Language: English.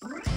Bye.